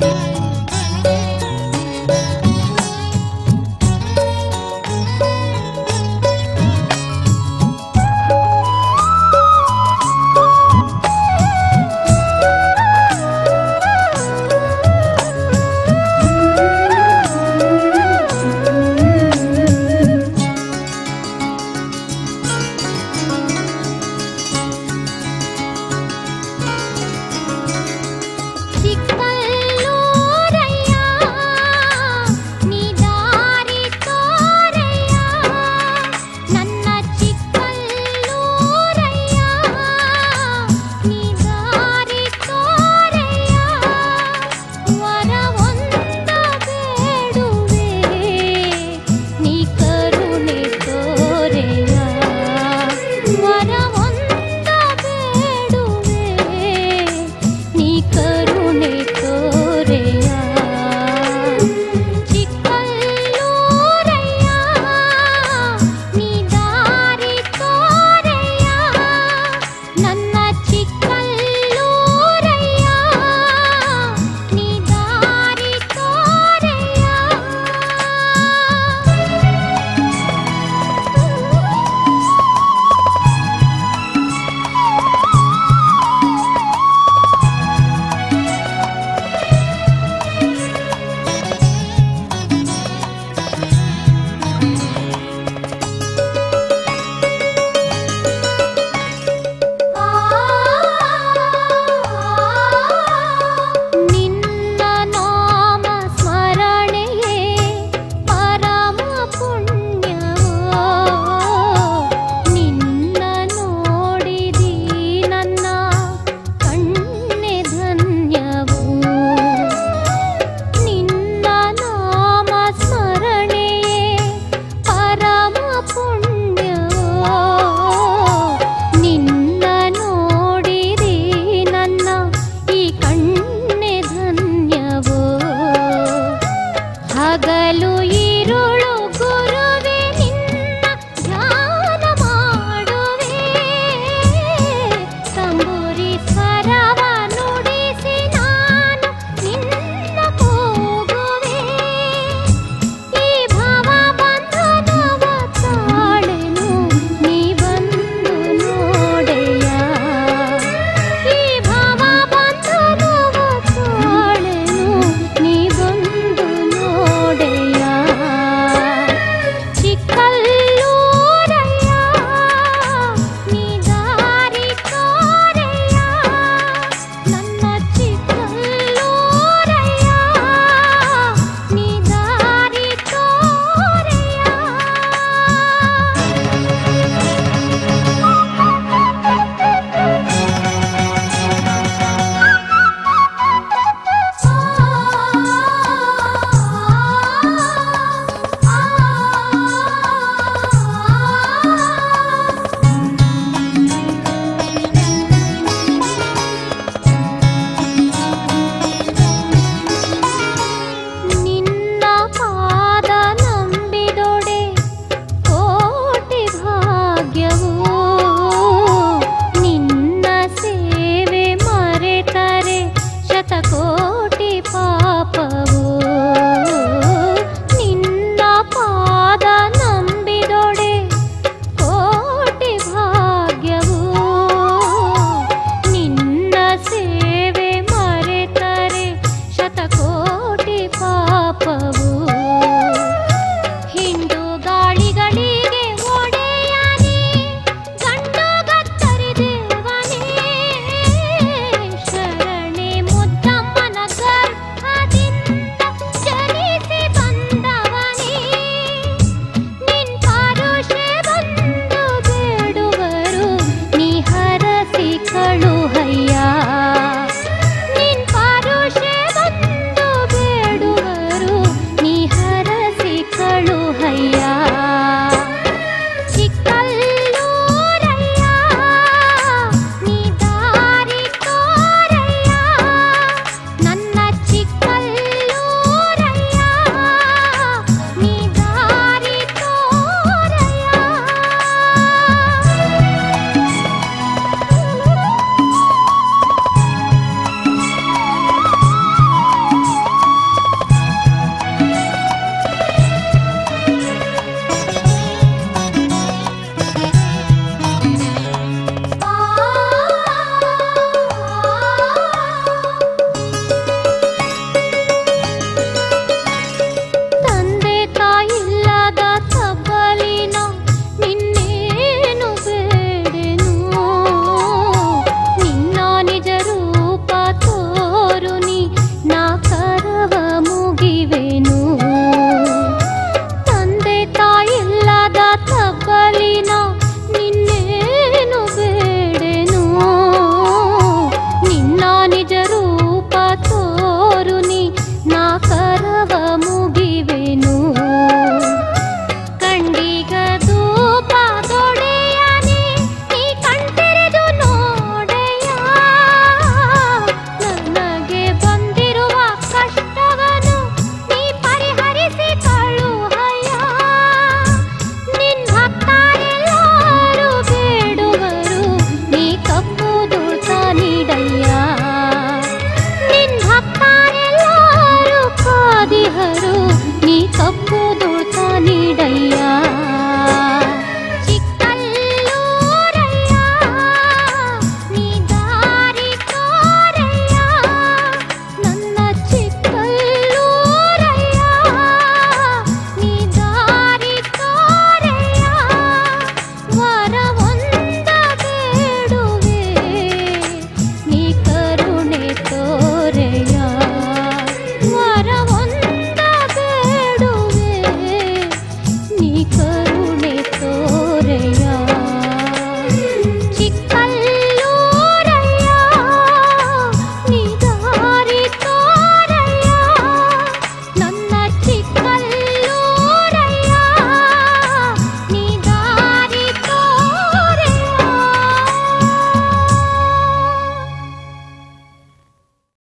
Bye. What?